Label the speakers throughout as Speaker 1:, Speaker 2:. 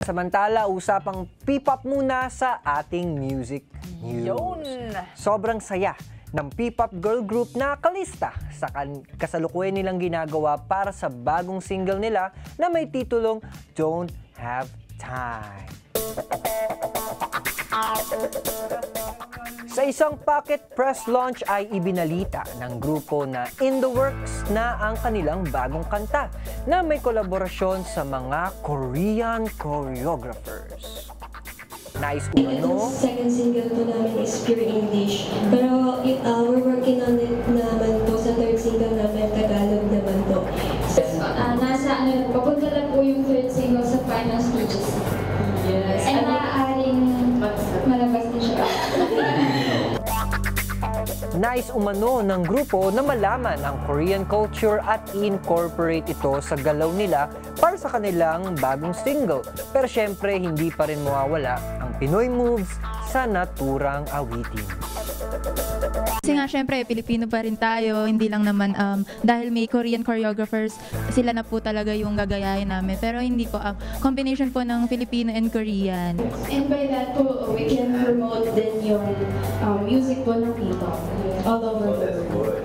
Speaker 1: Samantala, usapang P-pop muna sa ating music news.
Speaker 2: Yun.
Speaker 1: Sobrang saya ng P-pop girl group na Kalista sa kasalukuyan nilang ginagawa para sa bagong single nila na may titulong Don't Have Time. Sa isang pocket press launch ay ibinalita ng grupo na in the works na ang kanilang bagong kanta na may kolaborasyon sa mga Korean choreographers. Nice umano,
Speaker 3: second single po namin is Pure English. Pero uh, we're working on it naman po sa third single namin, Tagalog naman po.
Speaker 4: Ah, nasa ano, papunta lang po yung third single sa final stages.
Speaker 5: Yes.
Speaker 4: And
Speaker 5: Ano-
Speaker 1: Nice umano ng grupo na malaman ang Korean culture at incorporate ito sa galaw nila para sa kanilang bagong single. Pero syempre, hindi pa rin mawawala ang Pinoy moves sa naturang awitin.
Speaker 6: Kasi nga, syempre, Pilipino pa rin tayo. Hindi lang naman, um, dahil may Korean choreographers, sila na po talaga yung gagayahin namin. Pero hindi po, um, combination po ng Filipino and Korean.
Speaker 4: And by that po, we can promote din yung um, music po ng people all over the world.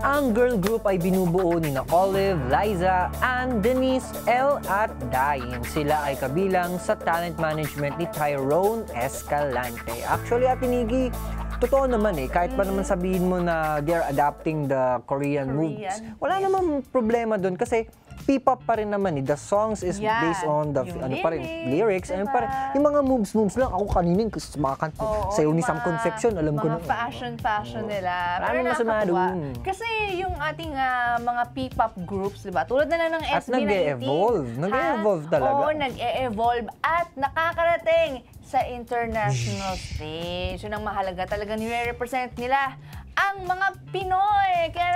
Speaker 1: Ang girl group ay binubuo ni na Olive, Liza, and Denise L. at Dain. Sila ay kabilang sa talent management ni Tyrone Escalante. Actually, Ate Nigi, totoo naman eh. Kahit pa naman sabihin mo na they're adapting the Korean, moves,
Speaker 2: Korean,
Speaker 1: wala
Speaker 2: yes.
Speaker 1: namang problema doon kasi P-pop pa rin naman eh. The songs is
Speaker 2: Yeah,
Speaker 1: based on the
Speaker 2: yung
Speaker 1: ano pa rin, lyrics.
Speaker 2: diba?
Speaker 1: pa rin, yung mga moves moves lang ako kasi sa mga kanta.
Speaker 2: Oo,
Speaker 1: Sayo ni
Speaker 2: yung
Speaker 1: Sam Concepcion, alam ko na.
Speaker 2: Mga fashion, fashion nila.
Speaker 1: Marami
Speaker 2: Pero
Speaker 1: masama.
Speaker 2: Kasi yung ating ah, mga P-pop groups, di ba? Tulad na lang ng
Speaker 1: At
Speaker 2: SB19.
Speaker 1: nag-e-evolve.
Speaker 2: ha?
Speaker 1: Nag-e-evolve talaga.
Speaker 2: Oo, nag-e-evolve. At nakakarating sa international stage. Yun ang mahalaga. Talaga nire-represent nila ang mga Pinoy.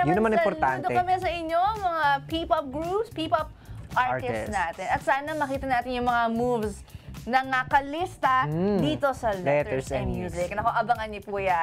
Speaker 2: Naman
Speaker 1: Yun naman
Speaker 2: saludo
Speaker 1: importante.
Speaker 2: kami sa inyo, mga P-pop groups, P-pop artists
Speaker 1: Artists.
Speaker 2: natin. At sana makita natin yung mga moves na nakalista
Speaker 1: Mm.
Speaker 2: dito sa Letters,
Speaker 1: Letters and
Speaker 2: and Music. Nako, abangan niyo po yan.